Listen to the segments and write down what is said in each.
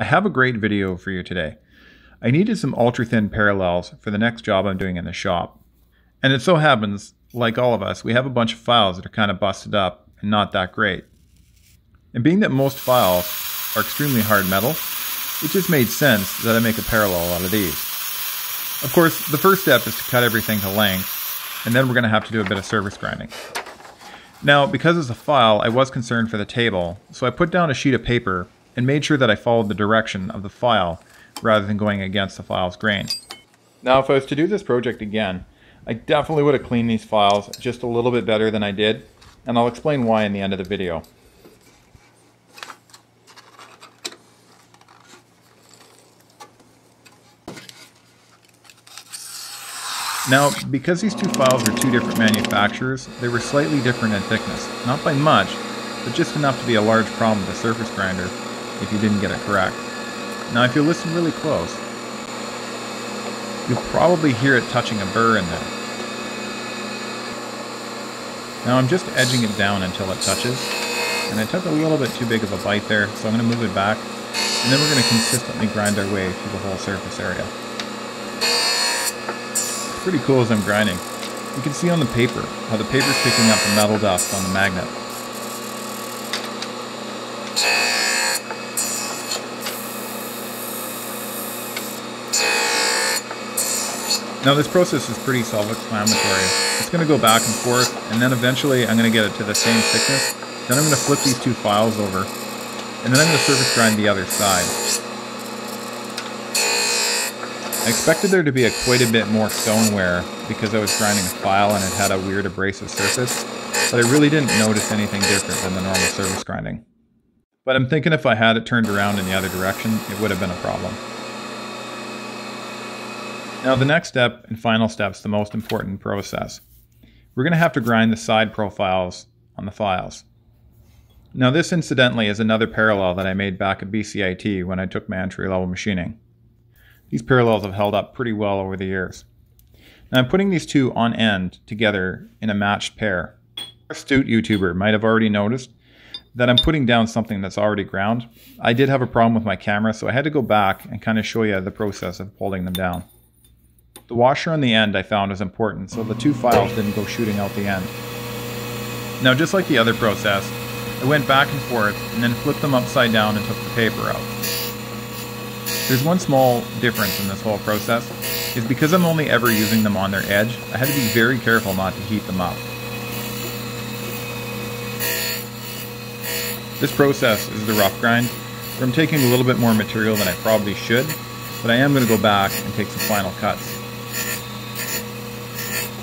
I have a great video for you today. I needed some ultra thin parallels for the next job I'm doing in the shop. And it so happens, like all of us, we have a bunch of files that are kind of busted up and not that great. And being that most files are extremely hard metal, it just made sense that I make a parallel out of these. Of course, the first step is to cut everything to length, and then we're going to have to do a bit of surface grinding. Now, because it's a file, I was concerned for the table, so I put down a sheet of paper and made sure that I followed the direction of the file rather than going against the file's grain. Now if I was to do this project again, I definitely would have cleaned these files just a little bit better than I did, and I'll explain why in the end of the video. Now, because these two files are two different manufacturers, they were slightly different in thickness. Not by much, but just enough to be a large problem with a surface grinder if you didn't get it correct. Now if you listen really close, you'll probably hear it touching a burr in there. Now I'm just edging it down until it touches, and I took a little bit too big of a bite there, so I'm going to move it back, and then we're going to consistently grind our way through the whole surface area. It's pretty cool as I'm grinding. You can see on the paper how the paper is picking up the metal dust on the magnet. Now this process is pretty self-explanatory. It's going to go back and forth, and then eventually I'm going to get it to the same thickness. Then I'm going to flip these two files over, and then I'm going to surface grind the other side. I expected there to be a quite a bit more stone wear because I was grinding a file and it had a weird abrasive surface, but I really didn't notice anything different than the normal surface grinding. But I'm thinking if I had it turned around in the other direction, it would have been a problem. Now the next step and final step is the most important process. We're going to have to grind the side profiles on the files. Now this incidentally is another parallel that I made back at BCIT when I took my entry level machining. These parallels have held up pretty well over the years. Now I'm putting these two on end together in a matched pair. Astute YouTuber might have already noticed that I'm putting down something that's already ground. I did have a problem with my camera so I had to go back and kind of show you the process of holding them down. The washer on the end I found was important, so the two files didn't go shooting out the end. Now just like the other process, I went back and forth and then flipped them upside down and took the paper out. There's one small difference in this whole process, is because I'm only ever using them on their edge, I had to be very careful not to heat them up. This process is the rough grind, where I'm taking a little bit more material than I probably should, but I am going to go back and take some final cuts.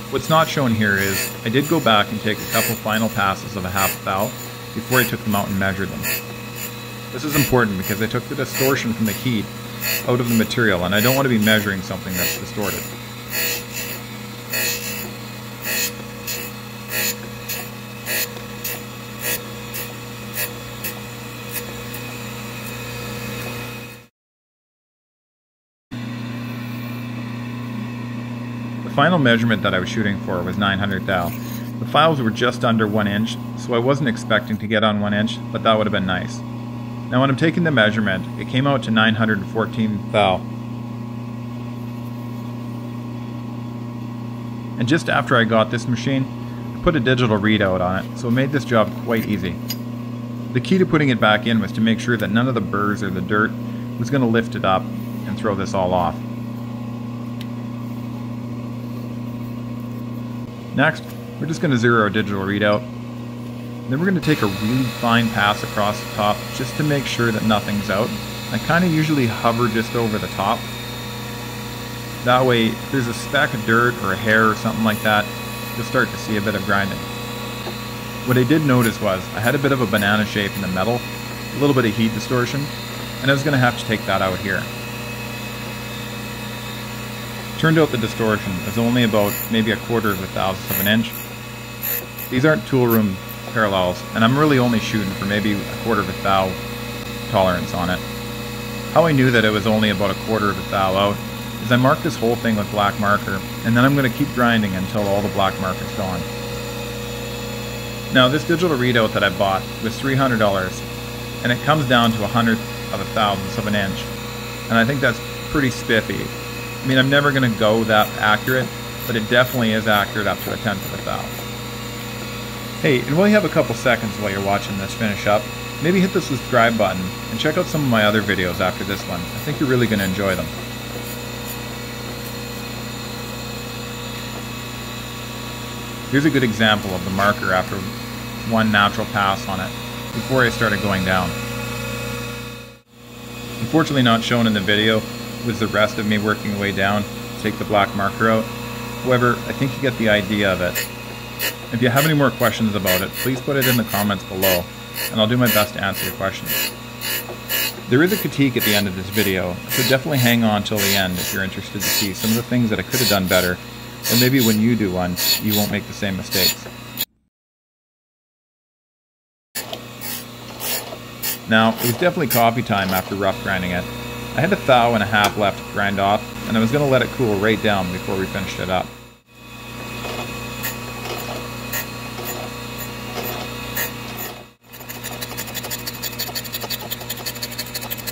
What's not shown here is, I did go back and take a couple final passes of a half thou before I took them out and measured them. This is important because I took the distortion from the heat out of the material and I don't want to be measuring something that's distorted. Final measurement that I was shooting for was 900 thou. The files were just under 1 inch, so I wasn't expecting to get on 1 inch, but that would have been nice. Now when I'm taking the measurement, it came out to 914 thou. And just after I got this machine, I put a digital readout on it, so it made this job quite easy. The key to putting it back in was to make sure that none of the burrs or the dirt was going to lift it up and throw this all off. Next, we're just going to zero our digital readout. Then we're going to take a really fine pass across the top just to make sure that nothing's out. I kind of usually hover just over the top. That way, if there's a speck of dirt or a hair or something like that, you'll start to see a bit of grinding. What I did notice was I had a bit of a banana shape in the metal, a little bit of heat distortion, and I was going to have to take that out here. Turned out the distortion is only about maybe a quarter of a thousandth of an inch. These aren't tool room parallels, and I'm really only shooting for maybe a quarter of a thou tolerance on it. How I knew that it was only about a quarter of a thou out is I marked this whole thing with black marker, and then I'm going to keep grinding until all the black mark is gone. Now this digital readout that I bought was $300, and it comes down to a hundredth of a thousandth of an inch. And I think that's pretty spiffy. I mean, I'm never going to go that accurate, but it definitely is accurate up to a tenth of a thou. Hey, and while you have a couple seconds while you're watching this finish up, maybe hit the subscribe button and check out some of my other videos after this one. I think you're really going to enjoy them. Here's a good example of the marker after one natural pass on it before I started going down. Unfortunately not shown in the video was the rest of me working the way down take the black marker out. However, I think you get the idea of it. If you have any more questions about it, please put it in the comments below, and I'll do my best to answer your questions. There is a critique at the end of this video, so definitely hang on till the end if you're interested to see some of the things that I could have done better or maybe when you do one, you won't make the same mistakes. Now, it was definitely coffee time after rough grinding it. I had a thou and a half left to grind off, and I was going to let it cool right down before we finished it up.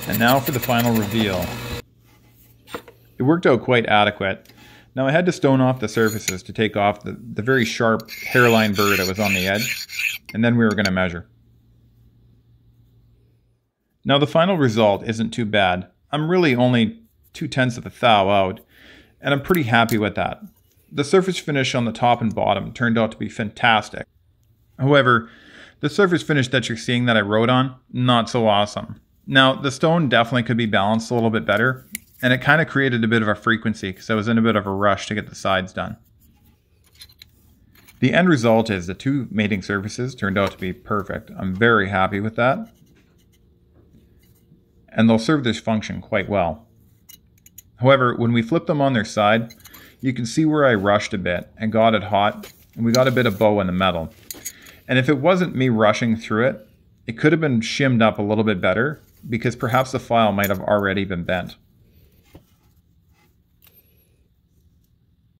And now for the final reveal. It worked out quite adequate, now I had to stone off the surfaces to take off the, the very sharp hairline burr that was on the edge, and then we were going to measure. Now the final result isn't too bad. I'm really only two tenths of a thou out, and I'm pretty happy with that. The surface finish on the top and bottom turned out to be fantastic. However, the surface finish that you're seeing that I wrote on, not so awesome. Now, the stone definitely could be balanced a little bit better, and it kind of created a bit of a frequency because I was in a bit of a rush to get the sides done. The end result is the two mating surfaces turned out to be perfect. I'm very happy with that. And they'll serve this function quite well. However, when we flip them on their side, you can see where I rushed a bit and got it hot, and we got a bit of bow in the metal. And if it wasn't me rushing through it, it could have been shimmed up a little bit better because perhaps the file might have already been bent.